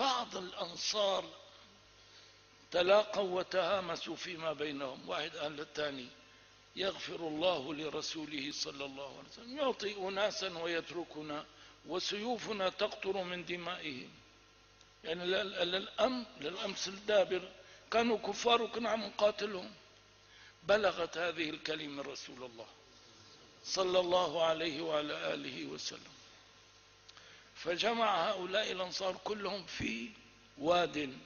بعض الأنصار تلاقوا وتهامسوا فيما بينهم واحد قال للثاني يغفر الله لرسوله صلى الله عليه وسلم يعطي أناسا ويتركنا وسيوفنا تقطر من دمائهم. يعني للأم للأمس الدابر كانوا كفار وكنا عم نقاتلهم. بلغت هذه الكلمة رسول الله صلى الله عليه وعلى آله وسلم. فجمع هؤلاء الأنصار كلهم في واد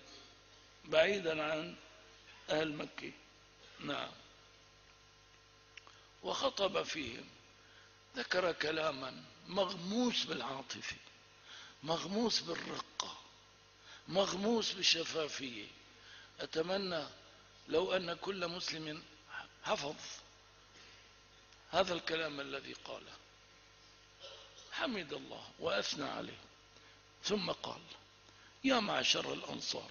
بعيدا عن أهل مكة. نعم. وخطب فيهم. ذكر كلاما مغموس بالعاطفة مغموس بالرقة مغموس بالشفافية. أتمنى لو أن كل مسلم حفظ هذا الكلام الذي قاله. حمد الله وأثنى عليه. ثم قال يا معشر الأنصار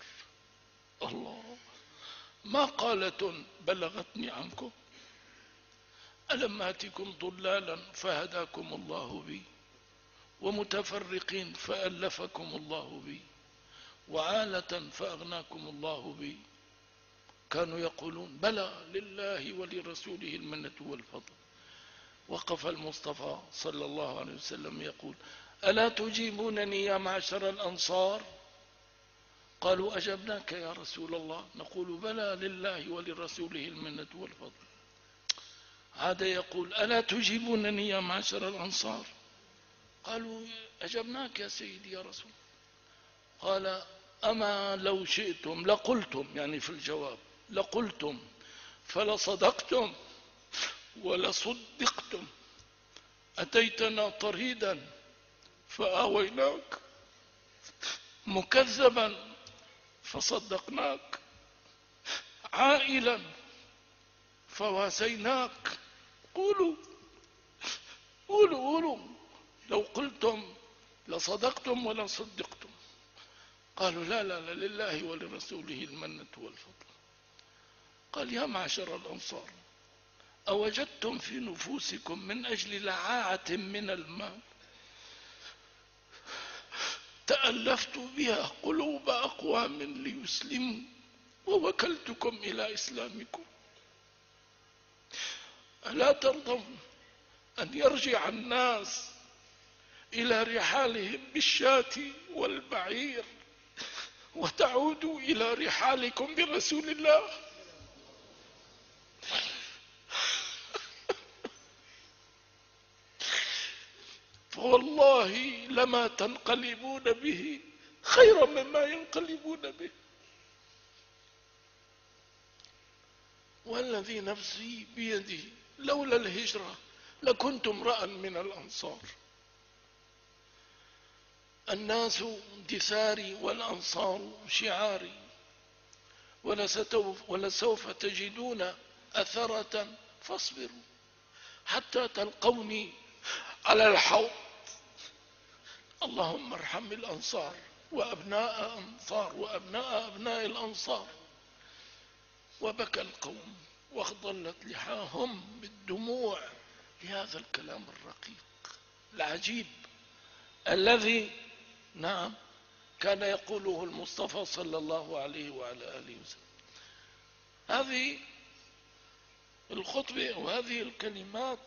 الله ما قالة بلغتني عنكم؟ ألم آتكم ضلالا فهداكم الله بي ومتفرقين فألفكم الله بي وعالة فأغناكم الله بي. كانوا يقولون بلى لله ولرسوله المنة والفضل. وقف المصطفى صلى الله عليه وسلم يقول ألا تجيبونني يا معشر الأنصار؟ قالوا أجبناك يا رسول الله. نقول بلى لله ولرسوله المنة والفضل. عاد يقول ألا تجيبونني يا معشر الأنصار؟ قالوا أجبناك يا سيدي يا رسول. قال أما لو شئتم لقلتم. يعني في الجواب لقلتم فلصدقتم. ولصدقتم. أتيتنا طريدا فآويناك مكذبا فصدقناك عائلا فواسيناك. قولوا قولوا قولوا. لو قلتم لصدقتم ولا صدقتم قالوا لا لا لا لله ولرسوله المنة والفضل. قال يا معشر الأنصار أوجدتم في نفوسكم من أجل لعاعة من المال تألفت بها قلوب أقوام ليسلموا ووكلتكم إلى إسلامكم. ألا ترضون أن يرجع الناس إلى رحالهم بالشاة والبعير وتعودوا إلى رحالكم برسول الله. فوالله لما تنقلبون به خيرا مما ينقلبون به. والذي نفسي بيده لولا الهجرة لكنت امرأ من الأنصار. الناس دثاري والأنصار شعاري. ولسوف تجدون أثرة فاصبروا حتى تلقوني على الحوض. اللهم ارحم الأنصار وأبناء أنصار وأبناء أبناء الأنصار. وبكى القوم واخضلت لحاهم بالدموع لهذا الكلام الرقيق العجيب الذي نعم كان يقوله المصطفى صلى الله عليه وعلى آله وسلم. هذه الخطبة وهذه الكلمات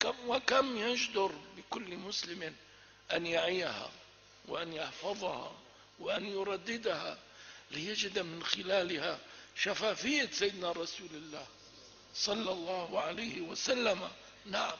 كم وكم يجدر بكل مسلم أن يعيها وأن يحفظها وأن يرددها ليجد من خلالها شفافية سيدنا رسول الله صلى الله عليه وسلم. نعم.